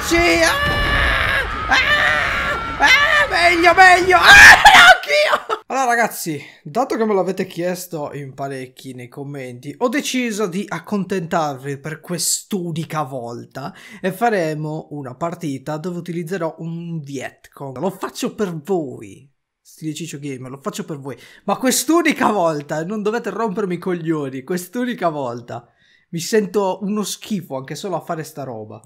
amici! Ah! Ah! Ah! Meglio, meglio! Ah! Anch'io! Allora ragazzi, dato che me l'avete chiesto in parecchi nei commenti, ho deciso di accontentarvi per quest'unica volta e faremo una partita dove utilizzerò un Vietcong. Lo faccio per voi. Stile Ciccio Gamer, lo faccio per voi. Ma quest'unica volta, non dovete rompermi i coglioni, quest'unica volta. Mi sento uno schifo anche solo a fare sta roba.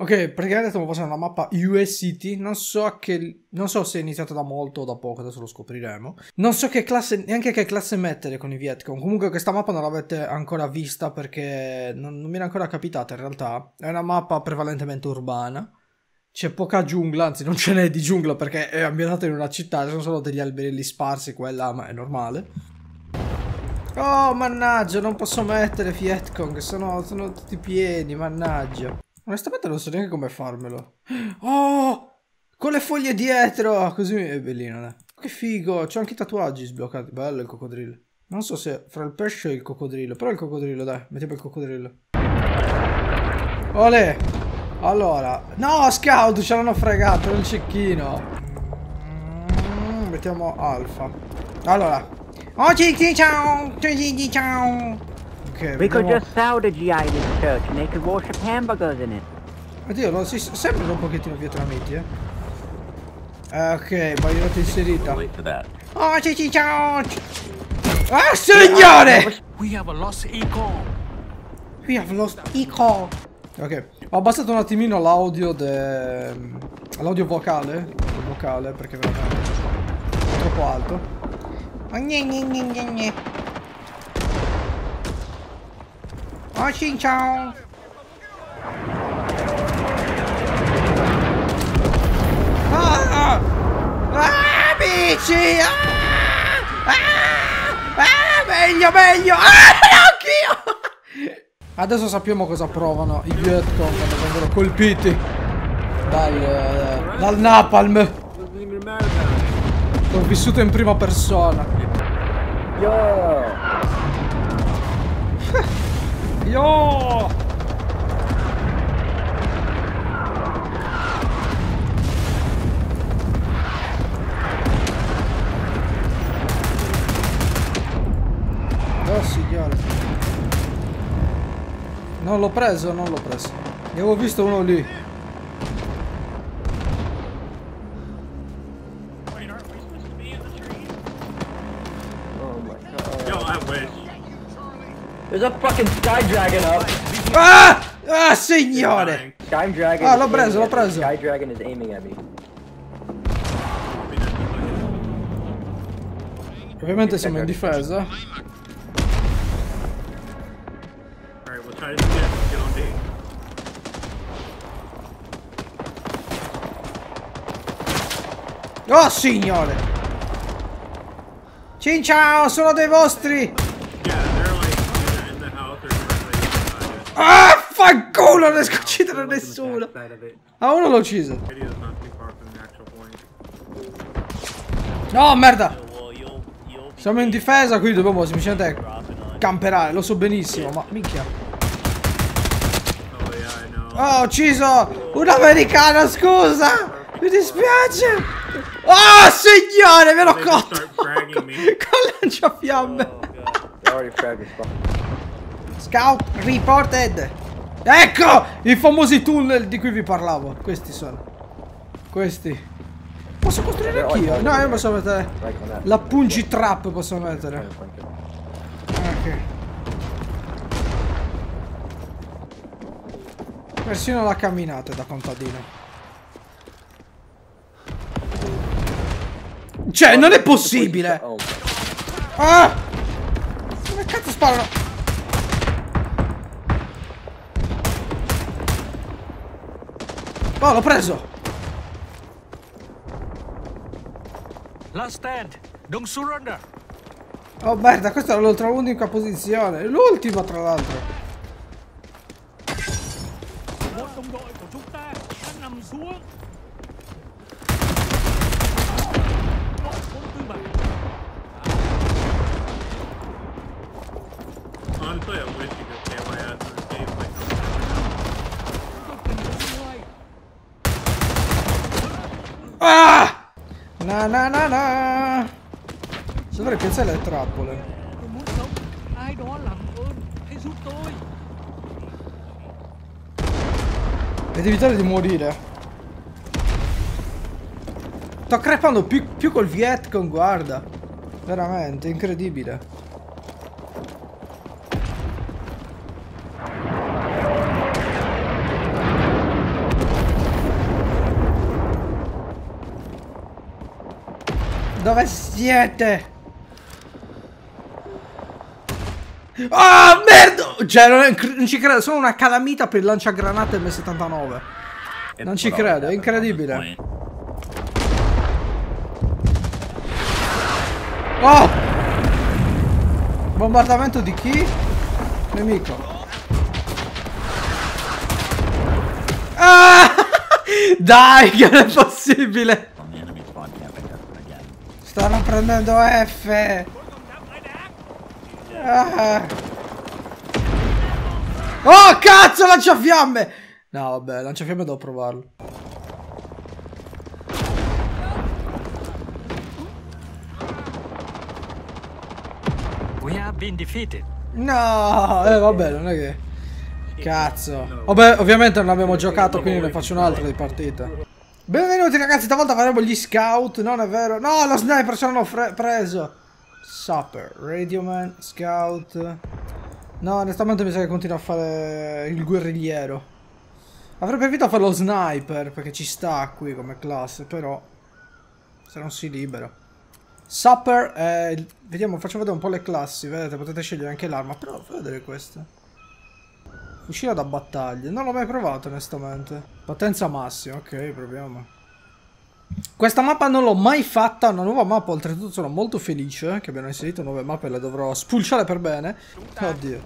Ok, praticamente stiamo facendo la mappa US City. Non so che. Non so se è iniziata da molto o da poco, adesso lo scopriremo. Non so che classe. neanche che classe mettere con i Vietcong. Comunque, questa mappa non l'avete ancora vista perché non, non mi era ancora capitata in realtà. È una mappa prevalentemente urbana. C'è poca giungla, anzi non ce n'è di giungla perché è ambientata in una città, ci sono solo degli alberelli sparsi, quella ma è normale. Oh, mannaggia, non posso mettere Vietcong, sono, sono tutti pieni, mannaggia. Onestamente non so neanche come farmelo. Oh, con le foglie dietro, così è bellino, dai. Che figo, c'ho anche i tatuaggi sbloccati. Bello il coccodrillo. Non so se fra il pesce e il coccodrillo, però il coccodrillo, dai, mettiamo il coccodrillo. Olè! Allora, no, scout, ce l'hanno fregato, il cecchino. Mm, mettiamo alfa. Allora, Oh, Cicci, ciao! Cicci, ciao! We could just sell the GI this church and they could worship hamburgers in it. Oddio, no, si sembrano un pochettino vietnamiti, eh. Ok, baionetta inserita. Oh, Cicci, ciao! Ah, signore! We have a lost eco. We have lost eco. Ok, ho abbassato un attimino l'audio de... l'audio vocale, vocale perché veramente è troppo alto. Oh, gne, gne, gne, gne, Oh, xin chào. Ah! Ah, amici! Ah! Ah! Ah! Meglio, meglio! Ah! Anch'io! Adesso sappiamo cosa provano i Vietcong quando vengono colpiti dal, eh, dal napalm. L'ho vissuto in prima persona. Yo! Yo! Oh signore. Non l'ho preso, non l'ho preso. Ne avevo visto uno lì There's a fucking Sky Dragon up. Ah! Ah, signore! Sky Dragon. Ah, l'ho preso, l'ho preso. Sky Dragon is aiming at me. Ovviamente siamo in difesa. Oh signore! Ciao, sono dei vostri! Fanculo, non riesco a uccidere nessuno. Ah, uno l'ho ucciso. No, merda. Siamo in difesa, quindi dobbiamo semplicemente camperare. Lo so benissimo, ma minchia. Oh, ho ucciso un americano, scusa. Mi dispiace. Oh, signore, me l'ho cotto. Con lanciafiamme. Oh, Scout reported! Ecco! I famosi tunnel di cui vi parlavo. Questi sono. Questi. Posso costruire anch'io? No, io posso mettere... La pungi trap posso mettere. Ok. Persino la camminata da contadino. Cioè, non è possibile! Ah! Come cazzo sparano? Oh, l'ho preso! Last stand. Don't surrender. Oh merda, questa è l'ultima unica posizione. L'ultima tra l'altro. Na na na na. Dovrei piazzare le trappole. Ed evitare di morire. Sto crepando più, più col Vietcong, guarda. Veramente, incredibile. Dove siete? Ah, merda! Cioè, non, è- non ci credo, sono una calamita per il lanciagranate M79. Non ci credo, è incredibile. Oh! Bombardamento di chi? Nemico. Ah! Dai, che non è possibile! Stanno prendendo F! Ah. Oh, cazzo, lanciafiamme! No, vabbè, lanciafiamme devo provarlo. We have been defeated. No, eh vabbè, non è che... Cazzo. Vabbè, ovviamente non abbiamo giocato, quindi ne faccio un'altra di partita. Benvenuti ragazzi, stavolta faremo gli scout, non è vero? No, lo sniper ce l'hanno preso. Supper, Radioman, scout. No, onestamente mi sa che continua a fare il guerrigliero. Avrei preferito fare lo sniper, perché ci sta qui come classe, però... Se non si libera. Supper, eh, vediamo, facciamo vedere un po' le classi, vedete, potete scegliere anche l'arma, però fai vedere queste. Fucile da battaglia, non l'ho mai provato onestamente. Potenza massima, ok, proviamo. Questa mappa non l'ho mai fatta, una nuova mappa, oltretutto sono molto felice che abbiano inserito nuove mappe e le dovrò spulciare per bene. Oddio.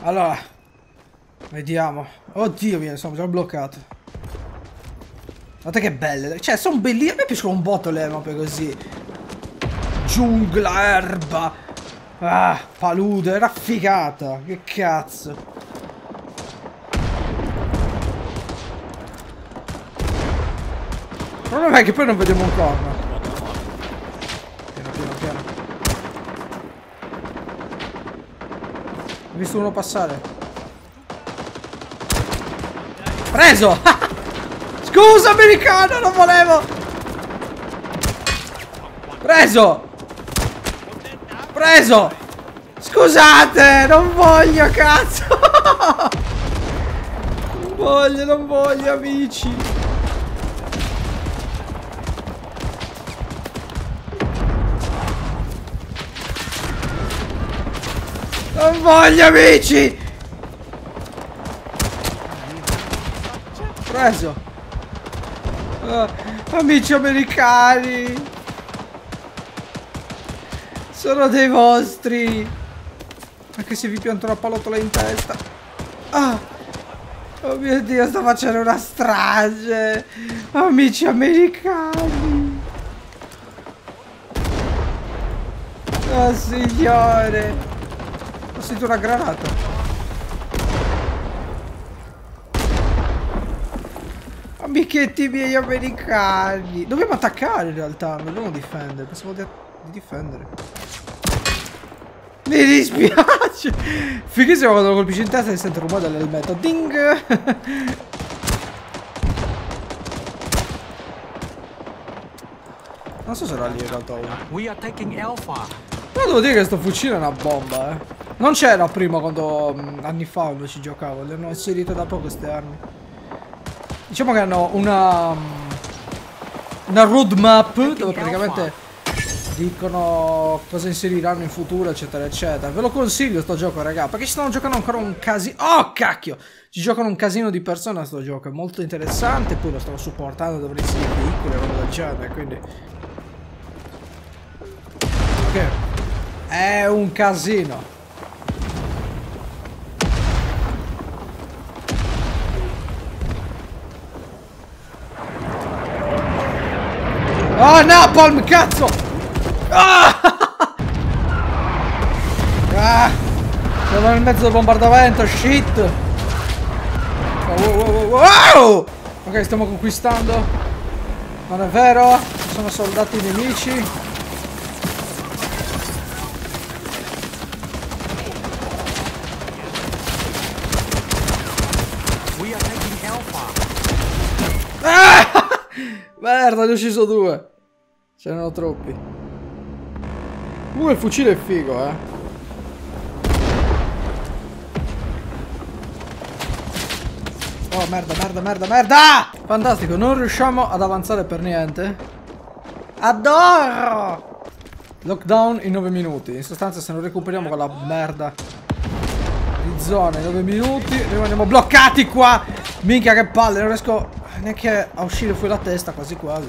Allora, vediamo. Oddio mio, sono già bloccato. Guardate che belle. Cioè, sono bellissime. A me piacciono un botto le mappe così. Giungla, erba. Ah, palude, raffigata. Che cazzo. Il problema è che poi non vediamo un corno. Piano, piano, piano. Ho visto uno passare. Preso! Scusa americano, non volevo! Preso! Preso! Scusate, non voglio, cazzo! Non voglio, non voglio, amici! Non voglio, amici! Preso! Ah, amici americani! Sono dei vostri! Anche se vi pianto una pallottola in testa. Ah! Oh mio dio, sto facendo una strage! Amici americani! Oh signore! Ho sentito una granata. Amichetti miei americani. Dobbiamo attaccare in realtà, non dobbiamo difendere. Pensavo di, di difendere. Mi dispiace. Fighissimo quando lo colpisci in testa e sente il rumore dell'elmetto. Ding. Non so se era lì in realtà uno. We are taking Alpha. Però devo dire che sto fucile è una bomba, eh. Non c'era prima quando mh, anni fa quando ci giocavo, le hanno inserite da poco queste armi. Diciamo che hanno una una roadmap dove praticamente dicono cosa inseriranno in futuro, eccetera, eccetera. Ve lo consiglio sto gioco, raga, perché ci stanno giocando ancora un casino. Oh, cacchio! Ci giocano un casino di persone a sto gioco, è molto interessante, poi lo stanno supportando, dovrei inserire veicoli e roba del genere, quindi Ok. È un casino. Oh Napalm, cazzo! Ah! Ah! Siamo nel mezzo del bombardamento, shit! Oh, wow, wow, wow, wow! Ok, stiamo conquistando. Non è vero? Ci sono soldati nemici. We are taking Alpha. Ah! Merda, ne ho ucciso due. Ce n'erano troppi. Uh, il fucile è figo, eh. Oh, merda, merda, merda, merda! Fantastico, non riusciamo ad avanzare per niente. Adoro! Lockdown in 9 minuti. In sostanza, se non recuperiamo quella merda di zona in 9 minuti, rimaniamo bloccati qua. Minchia, che palle, non riesco neanche a uscire fuori la testa, quasi quasi.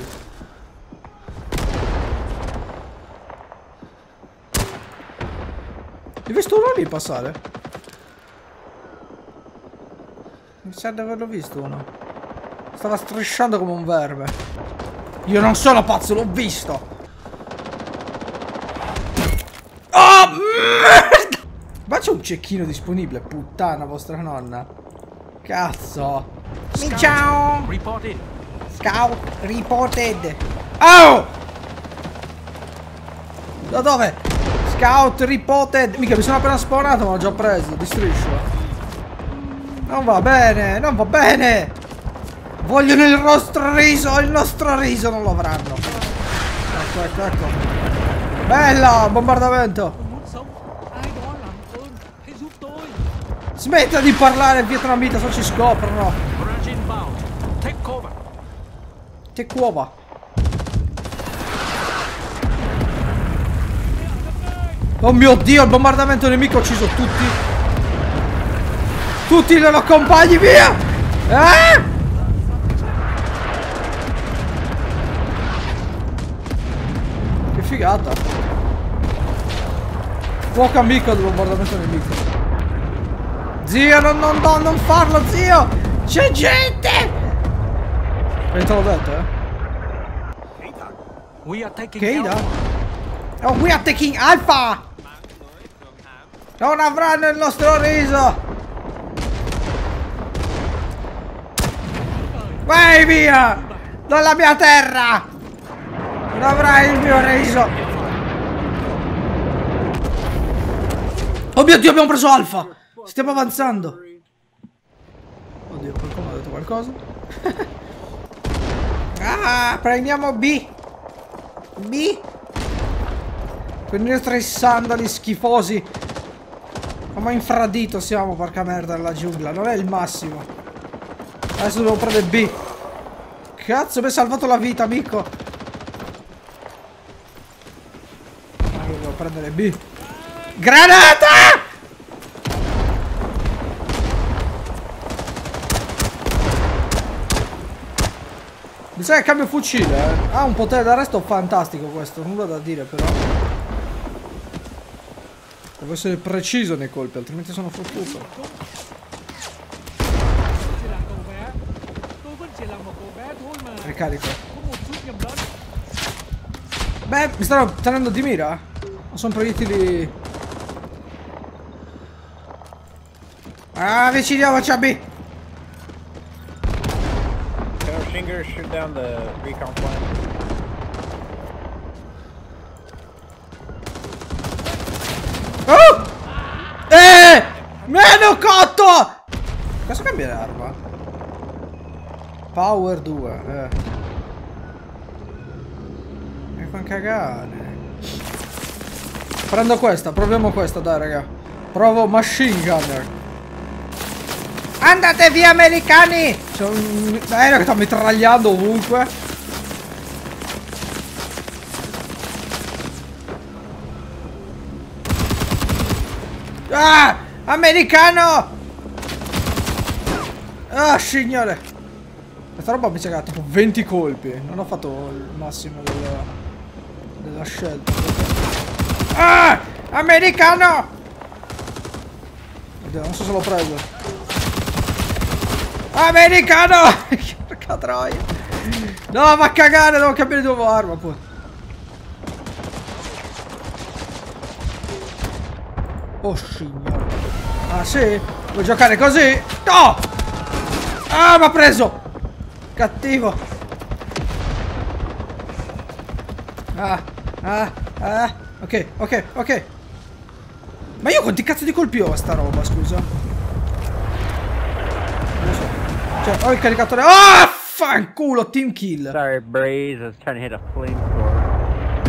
Hai visto uno lì passare? Mi sa di averlo visto uno. Stava strisciando come un verme. Io non sono pazzo, l'ho visto. Oh, merda! Ma c'è un cecchino disponibile, puttana vostra nonna. Cazzo. Ciao. Reported. Scout reported. Oh! Da dove? Scout reported. Mica mi sono appena spawnato, ma l'ho già preso. Di striscio. Non va bene, non va bene. Vogliono il nostro riso, il nostro riso non lo avranno. Ecco, ecco, ecco. Bella, bombardamento. Smetta di parlare vietnamita, se ci scoprono. Che cuova. Oh mio dio, il bombardamento nemico ha ucciso tutti. Tutti i loro compagni, via! Eh! Che figata. Fuoco amico del bombardamento nemico. Zio, non, non, non, non farlo, zio! C'è gente! E te l'ho detto, eh? We are taking Keida? Oh, we are taking Alpha! Non avranno il nostro riso! Vai via! Dalla mia terra! Non avrai il mio riso! Oh mio dio, abbiamo preso Alpha! Stiamo avanzando! Oddio, qualcuno ha detto qualcosa? ah, prendiamo B! B? Con i nostri sandali schifosi. Come infradito siamo, porca merda, nella giungla. Non è il massimo. Adesso devo prendere B. Cazzo, mi hai salvato la vita, amico. Ah, io devo prendere B. Granata! Mi sa che cambio fucile, eh. Ha un potere d'arresto fantastico questo, nulla da dire però. Devo essere preciso nei colpi, altrimenti sono fottuto. Ricarico. Beh, mi stanno tenendo di mira? O sono proiettili... Ah, avviciniamoci a B! Down the recon plane? Oh! Eh! Hanno cotto! Cosa cambiare arma? Power 2, eh. Mi fa cagare. Prendo questa, proviamo questa, dai raga. Provo Machine Gunner. Andate via americani! C'è un aereo che sta mitragliando ovunque. Ah! Americano! Ah, signore! Questa roba mi c'era tipo 20 colpi. Non ho fatto il massimo della, della scelta. Ah! Americano! Oddio, non so se l'ho preso. Americano! Porca troia. No, va a cagare, devo cambiare nuovo arma poi. Oh signore. Ah sì? Vuoi giocare così? No! Ah, mi ha preso! Cattivo! Ah, ah, ah. Ok, ok, ok. Ma io quanti cazzo di colpi ho a sta roba, scusa? Cioè, ho il caricatore... Ah, fanculo, team kill. Sorry, Breeze. I was trying to hit a flamethrower.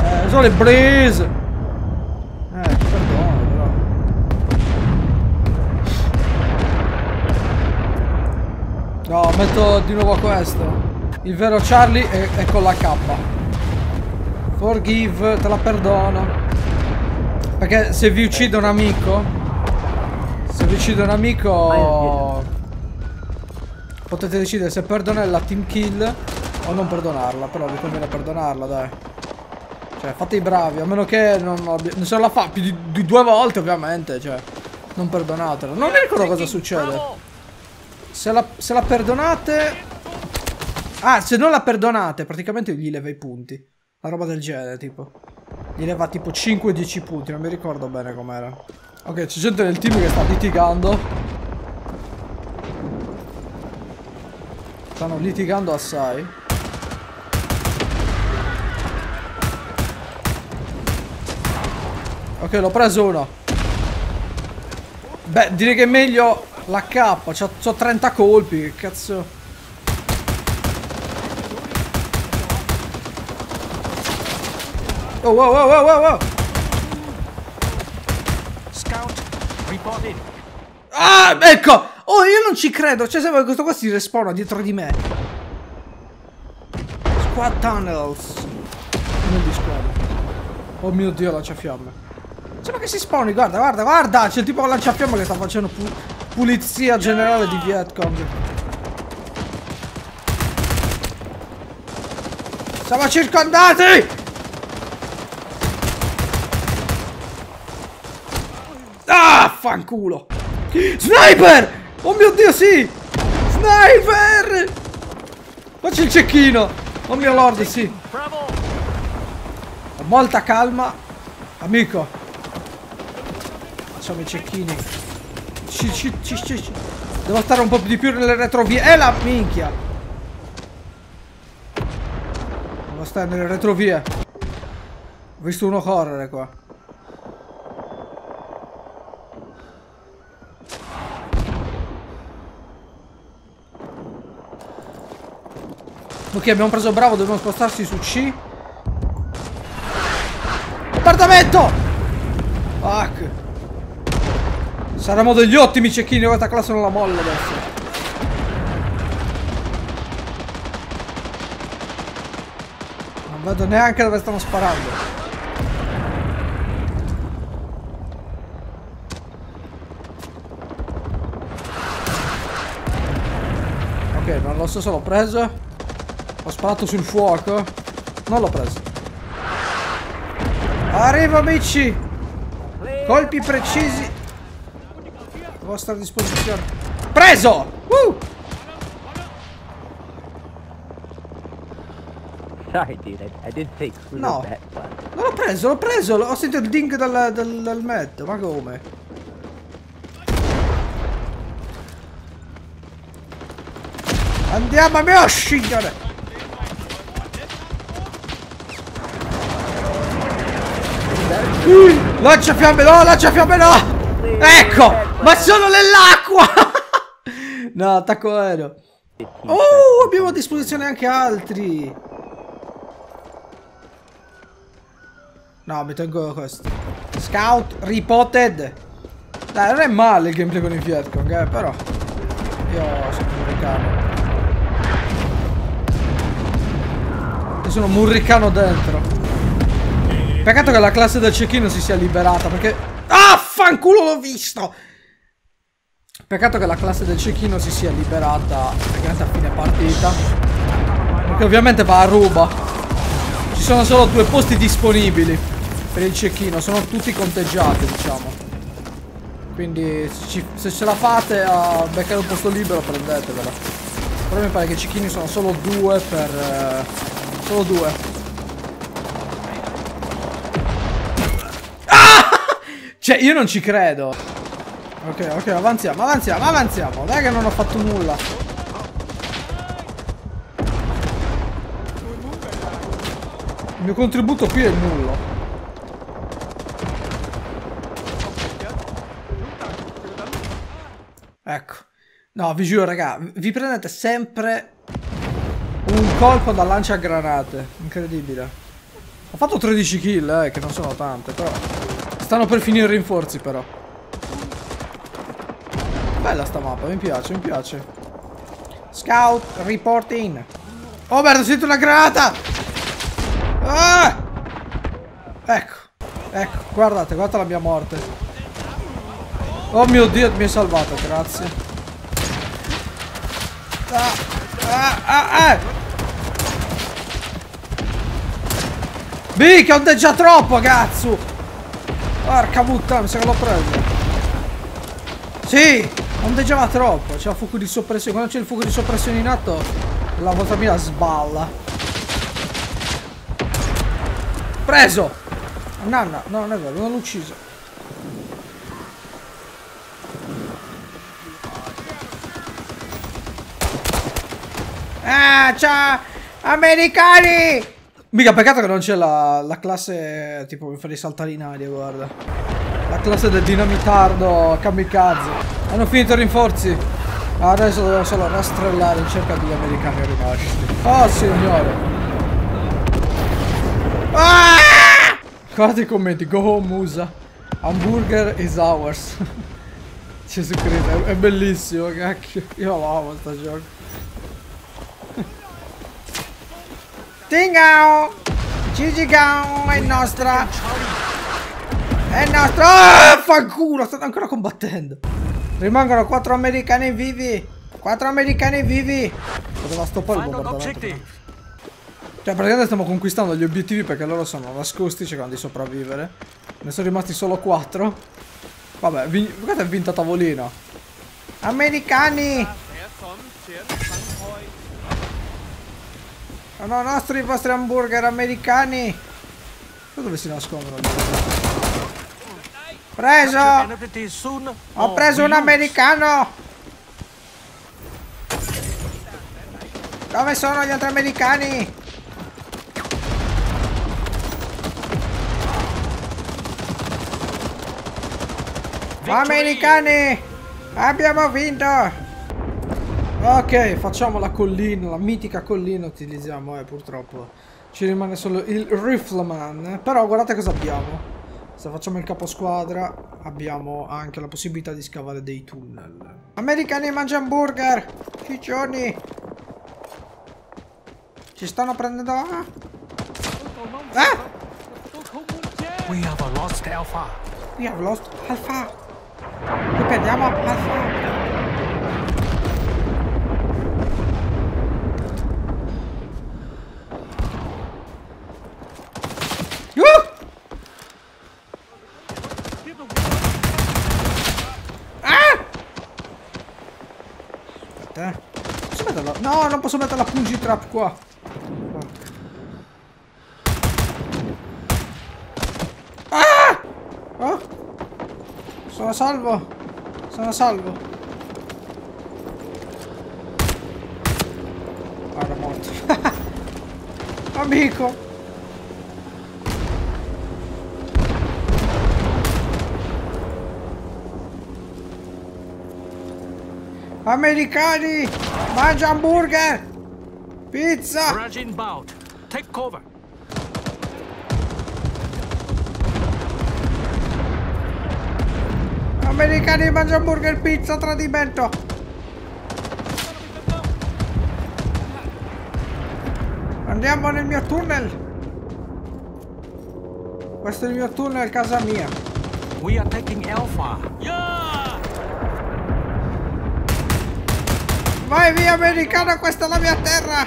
Eh, sono le breeze. Eh, perdono, però. No, metto di nuovo questo. Il vero Charlie è, è con la K. Forgive, te la perdono. Perché se vi uccide un amico... Se vi uccide un amico... Potete decidere se perdonare la team kill o non perdonarla. Però vi conviene perdonarla, dai. Cioè, fate i bravi, a meno che non, non se la fa più di, di due volte, ovviamente. Cioè, non perdonatela. Non mi ricordo cosa succede. Se la, se la perdonate... Ah, se non la perdonate, praticamente gli leva i punti. Una roba del genere, tipo. Gli leva tipo 5-10 punti, non mi ricordo bene com'era. Ok, c'è gente nel team che sta litigando. Stanno litigando assai. Ok, l'ho preso uno. Beh, direi che è meglio la K. C'ho, c'ho 30 colpi. Che cazzo. Oh, wow, wow, wow, wow, wow. Scout reported. Ah, ecco. Oh, io non ci credo. Cioè, sembra che questo qua si respawna dietro di me. Squad tunnels. Non di squadra. Oh mio dio, lanciafiamme. Sembra che si spawni, guarda, guarda, guarda. C'è il tipo lanciafiamme che sta facendo pu- pulizia generale di Vietcong. Siamo circondati! Ah, fanculo! Sniper! Oh mio dio, sì! Sniper! Facci il cecchino! Oh mio lord, sì! Con molta calma. Amico. Facciamo i cecchini. Ci, ci, ci, ci. Devo stare un po' di più nelle retrovie. E la minchia! Devo stare nelle retrovie. Ho visto uno correre qua. Ok, abbiamo preso bravo, dobbiamo spostarsi su C. Appartamento! Fuck. Saremo degli ottimi cecchini, questa classe non la molla adesso. Non vedo neanche dove stanno sparando. Ok, non lo so se l'ho preso. Ho sparato sul fuoco. Non l'ho preso. Arriva amici! Colpi precisi. A vostra disposizione. Preso! Uh! No. Non l'ho preso, l'ho preso. Ho sentito il ding dal, dal, dal met. Ma come? Andiamo a mio signore! Lancia fiamme no, lancia fiamme no! Ecco! Ma sono nell'acqua! no, attacco aereo. 15 Oh, abbiamo a disposizione anche altri. No, mi tengo questo. Scout reported. Dai, non è male il gameplay con i Vietcong, eh, però. Io sono murricano. Io sono murricano dentro. Peccato che la classe del cecchino si sia liberata, perché... Ah, l'ho visto! Peccato che la classe del cecchino si sia liberata praticamente a fine partita. Perché ovviamente va a ruba. Ci sono solo due posti disponibili per il cecchino, sono tutti conteggiati, diciamo. Quindi se ce la fate a beccare un posto libero prendetevela. Però mi pare che i cecchini sono solo due per... eh, solo due. Cioè, io non ci credo. Ok, ok, avanziamo, avanziamo, avanziamo. Dai che non ho fatto nulla. Il mio contributo qui è nullo. Ecco. No, vi giuro, raga, vi prendete sempre un colpo da lanciagranate. Incredibile. Ho fatto 13 kill, eh, che non sono tante, però... Stanno per finire i rinforzi, però. Bella sta mappa, mi piace, mi piace. Scout, report in. Oh merda, sento una granata! Ah! Ecco, ecco, guardate, guardate la mia morte. Oh mio dio, mi hai salvato, grazie. Ah, ah, ah, ah. Mica, ondeggia troppo, cazzo! Porca puttana, mi sa che l'ho preso. Sì, ondeggiava troppo. C'è il fuoco di soppressione. Quando c'è il fuoco di soppressione in atto, la volta mia sballa. Preso! Nanna, no, non è vero, non l'ho ucciso. Ah, ciao! Americani! Mica peccato che non c'è la, la classe tipo mi fa risaltare in aria, guarda. La classe del dinamitardo kamikaze. Hanno finito i rinforzi. Adesso devono solo rastrellare in cerca degli americani rimasti. Oh signore. Ah! Guarda i commenti. Go home USA. Hamburger is ours. Gesù Cristo, è, è bellissimo, cacchio. Io lo amo sta gioco. Tingao! Gigi Gao è nostra! È nostra! Ah, fanculo, stanno ancora combattendo! Rimangono quattro americani vivi! Quattro americani vivi! Poteva stoppare il bombardamento. Cioè, praticamente stiamo conquistando gli obiettivi perché loro sono nascosti cercando di sopravvivere. Ne sono rimasti solo quattro. Vabbè, guardate, è vinta tavolino. Americani! Sono nostri i vostri hamburger americani. Dove si nascondono? Preso! Ho preso un americano! Dove sono gli altri americani? Americani! Abbiamo vinto! Ok, facciamo la collina, la mitica collina utilizziamo, eh, purtroppo. Ci rimane solo il Rifleman. Però guardate cosa abbiamo. Se facciamo il caposquadra abbiamo anche la possibilità di scavare dei tunnel. Americani mangia hamburger! Ciccioni! Ci stanno prendendo... Ah! ah! We have lost Alpha. We have lost Alpha. Ripetiamo Alpha. No, non posso mettere la pungi trap qua. Ah! Oh? Sono salvo. Sono salvo. Ah, era morto. Amico. Americani! Mangia hamburger! Pizza! Take cover. Americani mangia hamburger, pizza, tradimento! Andiamo nel mio tunnel! Questo è il mio tunnel, casa mia. We are taking Alpha. Yeah! Vai via americano, questa è la mia terra!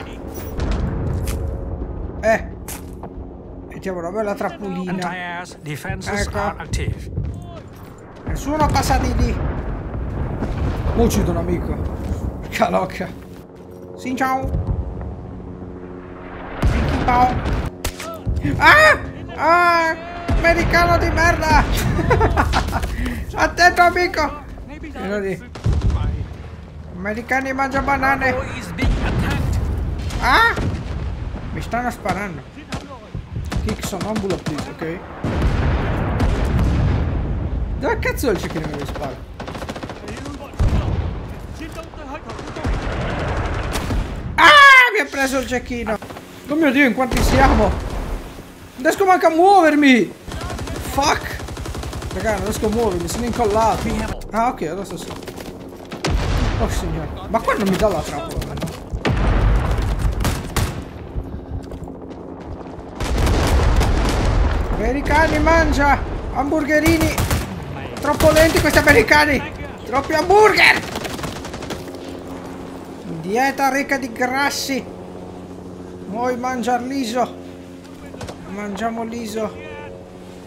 Eh. Mettiamo una bella trappolina. Ecco. Nessuno passa di lì. Uccido un amico. Calocca. Sin ciao. Pinky pao. Ah! Ah! Americano di merda! Attento amico! lì. Americani mangia banane. Ah! Mi stanno sparando. Kick sonambula please, ok? Dove cazzo è il cecchino che mi spara? Ah! Mi ha preso il cecchino! Oh mio dio, in quanti siamo? Non riesco manco a muovermi! Fuck! Raga, non riesco a muovermi, sono incollato. Ah, ok, adesso sì. Oh signore. Ma qua non mi dà la trappola? Americani mangia! Hamburgerini! Troppo lenti questi americani! Troppi hamburger! Dieta ricca di grassi! Vuoi mangiare liso? Mangiamo liso!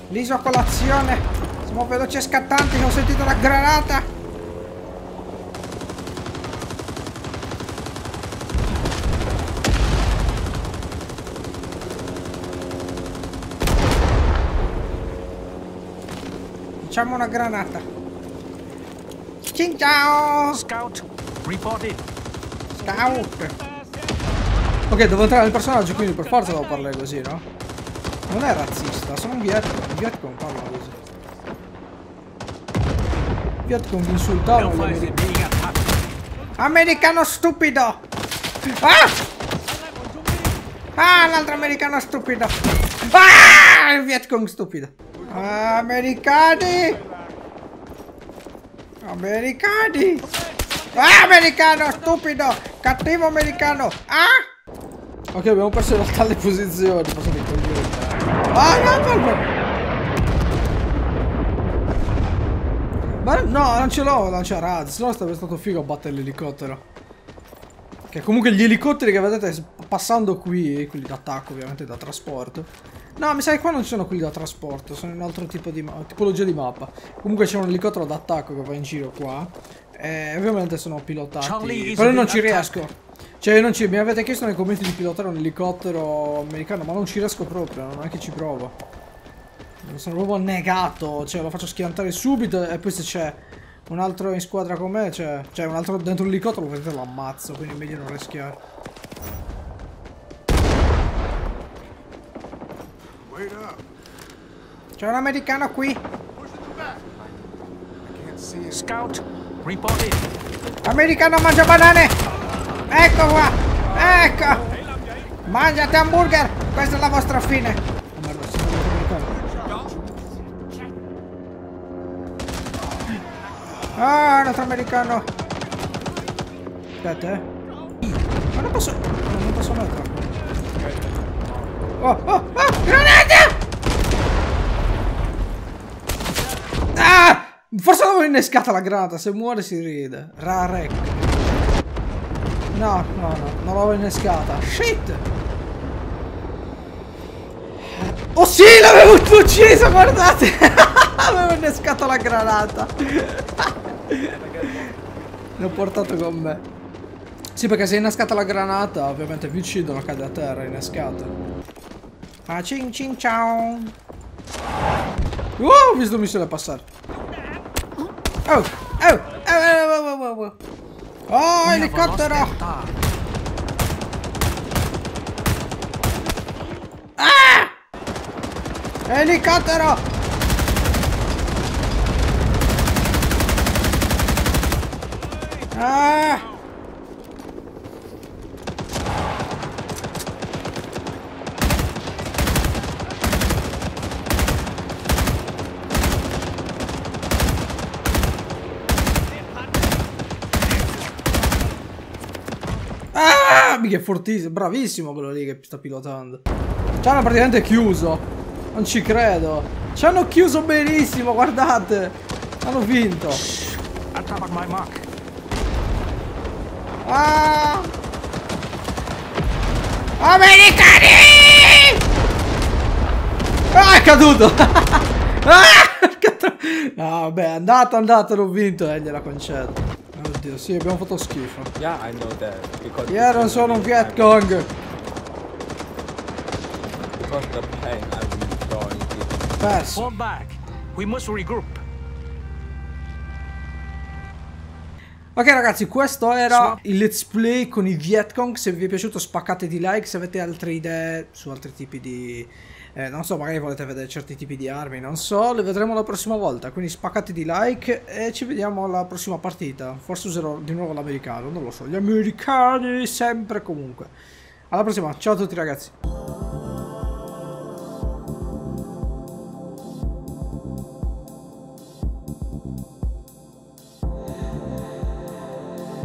Liso a colazione! Siamo veloci e scattanti, ho sentito la granata! Facciamo una granata. Cin ciao! Scout, reported. Scout! Ok, devo entrare nel personaggio, quindi per forza devo parlare così, no? Non è razzista, sono un Vietcong. Un Vietcong parla così. Vietcong insultavano gli americani. Americano stupido! Ah! Ah, l'altro americano stupido! Ah! Il Vietcong stupido! Americani! Americani! Ah, americano stupido! Cattivo americano! Ah! Ok, abbiamo perso in realtà le posizioni. Posso dire. Ah, no! Ma no, non ce l'ho lancia razzi, se no sarebbe stato figo battere l'elicottero. Che comunque gli elicotteri che vedete passando qui, quelli d'attacco ovviamente da trasporto. No, mi sa che qua non ci sono quelli da trasporto, sono un altro tipo di tipologia di mappa. Comunque c'è un elicottero d'attacco che va in giro qua. E ovviamente sono pilotati. Però non ci riesco. Cioè, non ci, mi avete chiesto nei commenti di pilotare un elicottero americano, ma non ci riesco proprio, non è che ci provo. Mi sono proprio negato, cioè lo faccio schiantare subito e poi se c'è un altro in squadra con me, cioè, c'è un altro dentro l'elicottero, lo ammazzo, quindi è meglio non rischiare. C'è un americano qui, Scout, reported. americano mangia banane! Ecco qua, ecco! Mangiate hamburger, questa è la vostra fine! Ah, un altro americano! Aspetta, eh. Ma non posso... no, non posso metterlo. Oh, oh, oh! Granata! Ah! Forse l'avevo innescata la granata, se muore si ride. Rarek. No, no, no, non l'avevo innescata. Shit! Oh sì, l'avevo ucciso, guardate! avevo innescato la granata. L'ho portato con me. Sì, perché se è innescata la granata, ovviamente vi uccidono, cade a terra, innescata. Ah, cin cin ciao! Uh, ho visto un missile passare. Oh, oh, oh, oh, oh, oh, oh, oh. Oh, elicottero! Ah! Elicottero! Ah! Ah, mica è fortissimo, bravissimo quello lì che sta pilotando. Ci hanno praticamente chiuso. Non ci credo. Ci hanno chiuso benissimo, guardate. Hanno vinto. Ah! Americani! Ah, è caduto! ah! No, vabbè, è andato, è andato, l'ho vinto e gliela concedo. Oddio, sì, abbiamo fatto schifo. Yeah, I know that. Because Io non sono un Vietcong. Because the pain I will join it. Perso. Fall back. We must regroup. Ok ragazzi, questo era il let's play con i Vietcong. Se vi è piaciuto spaccate di like, se avete altre idee su altri tipi di... Eh, non so, magari volete vedere certi tipi di armi, non so, le vedremo la prossima volta. Quindi spaccate di like e ci vediamo alla prossima partita. Forse userò di nuovo l'americano, non lo so. Gli americani sempre comunque. Alla prossima, ciao a tutti ragazzi.